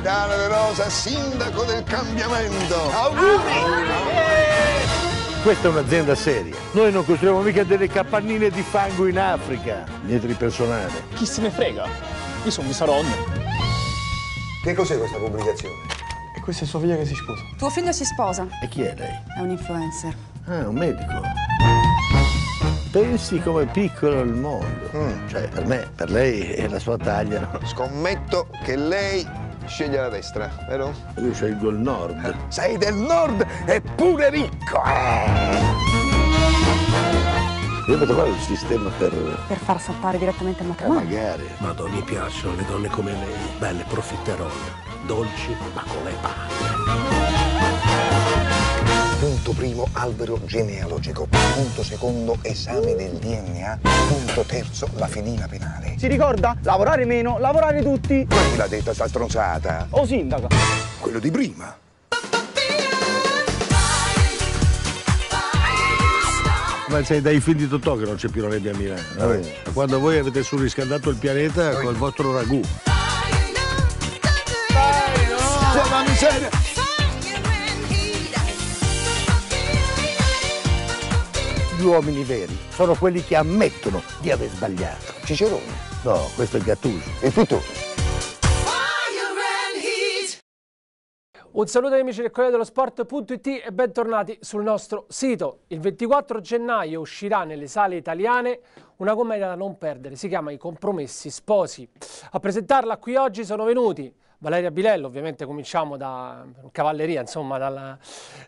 Gaetano De Rosa, sindaco del cambiamento. Auguri! Questa è un'azienda seria. Noi non costruiamo mica delle capannine di fango in Africa. Niente di personale. Chi se ne frega? Io sono di Saronno. Che cos'è questa pubblicazione? E questa è sua figlia che si sposa. Tuo figlio si sposa. E chi è lei? È un influencer. Ah, un medico. Pensi come piccolo il mondo. Cioè, per me, per lei è la sua taglia. Scommetto che lei sceglie la destra, vero? Io scelgo il nord. Sei del nord e pure ricco! Io posso trovare il sistema per... Per far saltare direttamente il matrimonio. magari. Madonna, mi piacciono le donne come lei, belle profiterolle, dolci ma con le palle. Punto primo, albero genealogico. Punto secondo, esame del DNA. Punto terzo, la fedina penale. Si ricorda? Lavorare meno, lavorare tutti. Chi l'ha detta sta stronzata? O sindaco. Quello di prima. Ma sei dai film di Totò che non c'è più la nebbia a Milano. vabbè. Quando voi avete surriscaldato il pianeta col vostro ragù. Miseria! Gli uomini veri sono quelli che ammettono di aver sbagliato. Cicerone. No, questo è Gattuso. E tu tu? Un saluto agli amici del Corriere dello Sport.it e bentornati sul nostro sito. Il 24 gennaio uscirà nelle sale italiane una commedia da non perdere, si chiama I Compromessi Sposi. A presentarla qui oggi sono venuti Valeria Bilello, ovviamente cominciamo da cavalleria, insomma, dal,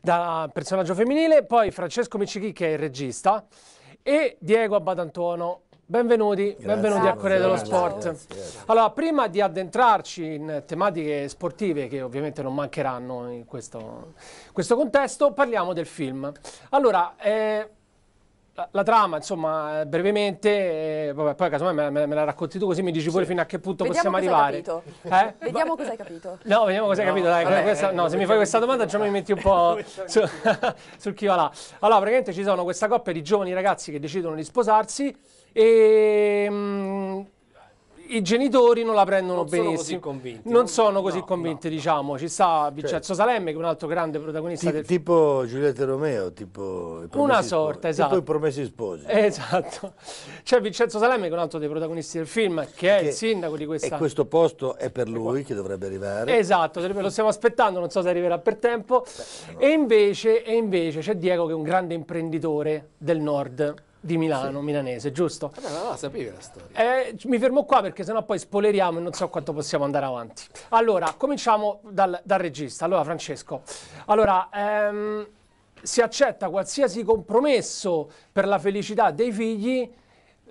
da personaggio femminile, poi Francesco Miccichi che è il regista e Diego Abbadantuono. Benvenuti, benvenuti al Corriere dello Sport. Allora, prima di addentrarci in tematiche sportive che ovviamente non mancheranno in questo, questo contesto, parliamo del film. Allora, eh, la, la trama, insomma, eh, brevemente, eh, vabbè, poi casomai me, me- me la racconti tu così mi dici pure fino a che punto Vediamo possiamo arrivare. Eh? Vediamo cosa hai capito. No, vediamo cosa hai capito. Dai, questa- no, se mi fai questa domanda già mi metti un po' su- sul chi va là. Allora, praticamente ci sono questa coppia di giovani ragazzi che decidono di sposarsi e mm, i genitori non la prendono Non sono benissimo. così convinti, Non non- sono così no, convinti, diciamo. Ci sta Vincenzo Salemme, che è un altro grande protagonista Ti- del tipo Giulietta Romeo, tipo Una sposi. sorta, esatto. Tipo i promessi sposi. Esatto. C'è Vincenzo Salemme, che è un altro dei protagonisti del film, che è Che- il sindaco di questa. E questo posto è per lui che dovrebbe arrivare. Esatto, lo stiamo aspettando, non so se arriverà per tempo. E invece, e invece c'è Diego che è un grande imprenditore del nord di Milano, milanese, giusto? Vabbè, ma la sapevi la storia. Eh, mi fermo qua perché sennò poi spoileriamo e non so quanto possiamo andare avanti. Allora, cominciamo dal, dal regista. Allora, Francesco, allora, ehm, si accetta qualsiasi compromesso per la felicità dei figli,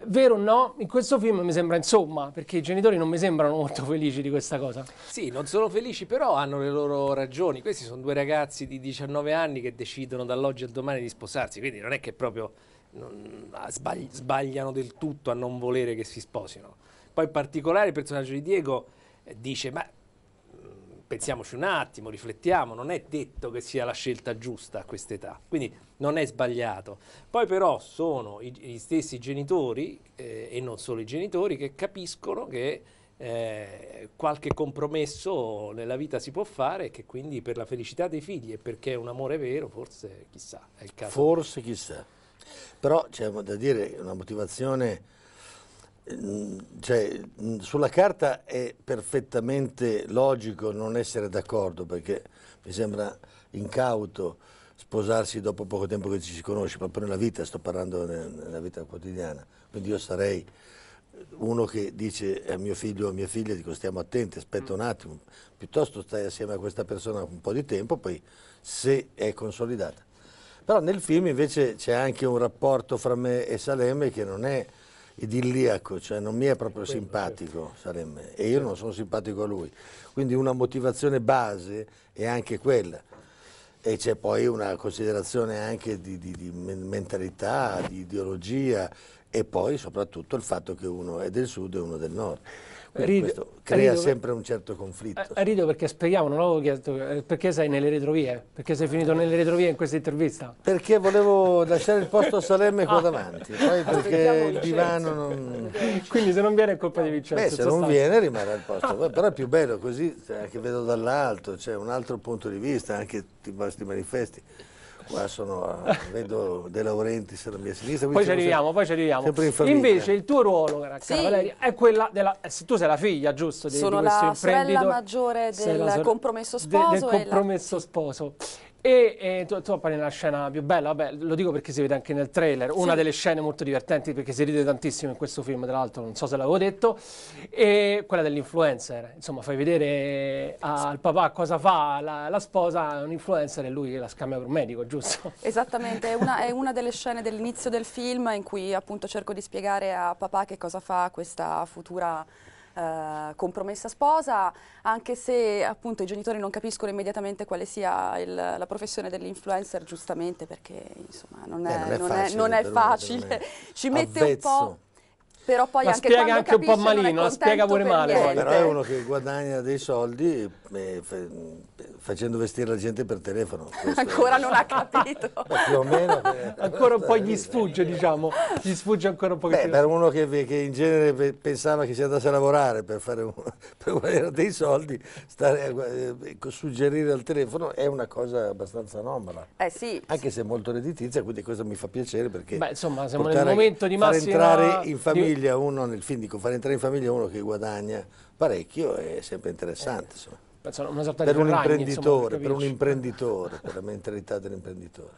vero o no? In questo film mi sembra insomma, perché i genitori non mi sembrano molto felici di questa cosa. Sì, non sono felici, però hanno le loro ragioni. Questi sono due ragazzi di 19 anni che decidono dall'oggi al domani di sposarsi, quindi non è che proprio non- ah, sbagli- sbagliano del tutto a non volere che si sposino. Poi in particolare il personaggio di Diego eh, dice, ma mm, pensiamoci un attimo, riflettiamo, non è detto che sia la scelta giusta a quest'età, quindi non è sbagliato. Poi però sono i- gli stessi genitori, eh, e non solo i genitori, che capiscono che eh, qualche compromesso nella vita si può fare e che quindi per la felicità dei figli e perché è un amore vero, forse chissà, è il caso. Forse chissà. Però c'è da dire una motivazione, mm, cioè mm, sulla carta è perfettamente logico non essere d'accordo perché mi sembra incauto sposarsi dopo poco tempo che ci si conosce, proprio nella vita, sto parlando ne- nella vita quotidiana. Quindi io sarei uno che dice a mio figlio o a mia figlia, dico stiamo attenti, aspetta un attimo, piuttosto stai assieme a questa persona un po' di tempo, poi se è consolidata. Però nel film invece c'è anche un rapporto fra me e Salemme che non è idilliaco, cioè non mi è proprio simpatico Salemme e io non sono simpatico a lui. Quindi una motivazione base è anche quella. E c'è poi una considerazione anche di, di- di men- mentalità, di ideologia e poi soprattutto il fatto che uno è del sud e uno del nord. Quindi Rido- questo crea rido- sempre un certo conflitto. Eh, rido perché spieghiamo, non avevo chiesto eh, perché sei nelle retrovie, perché sei finito nelle retrovie in questa intervista. Perché volevo lasciare il posto a Salemme qua Ah. davanti, poi perché Aspettiamo il divano non... Quindi se non viene è colpa di Vincenzo. Beh, se non sostanza. viene rimarrà il posto, Beh, però è più bello così, cioè, anche vedo dall'alto, c'è un altro punto di vista, anche i vostri manifesti. Qua sono, a- vedo De Laurentiis alla mia sinistra. Poi ci arriviamo, sempre- poi ci arriviamo. in. Invece il tuo ruolo, cara Sì. cara Valeria, è quella della... eh, se tu sei la figlia, giusto? di- Sono di la sorella maggiore del compromesso de- sposo del e la- compromesso sposo. E, e appari nella scena più bella, vabbè, lo dico perché si vede anche nel trailer, una delle scene molto divertenti perché si ride tantissimo in questo film, tra l'altro, non so se l'avevo detto, e quella dell'influencer. Insomma, fai vedere al papà cosa fa la, la sposa, è un influencer e lui la scambia per un medico, giusto? Esattamente, è una, è una delle scene dell'inizio del film in cui appunto cerco di spiegare a papà che cosa fa questa futura eh, compromessa sposa, anche se appunto i genitori non capiscono immediatamente quale sia il- la professione dell'influencer, giustamente perché insomma non è, Eh, non è non è- facile non è facile, non è ci mette un po'... Però poi La anche spiega anche un po' è malino, la spiega pure per male niente. Però è uno che guadagna dei soldi eh, fa- facendo vestire la gente per telefono. Ancora non ha capito. Beh, più o meno. eh, Ancora un po' gli sfugge, diciamo, gli sfugge ancora un Beh, pochettino. per uno che, che in genere pe- pensava che si andasse a lavorare per, fare un- per guadagnare dei soldi, stare eh, suggerire al telefono è una cosa abbastanza anomala. Eh sì, Anche se molto redditizia, quindi questo mi fa piacere perché Beh, insomma, siamo nel momento di massima- entrare in di- famiglia uno nel film dico far entrare in famiglia uno che guadagna parecchio è sempre interessante sorta per un Ferragni, insomma, imprenditore per un imprenditore per la mentalità dell'imprenditore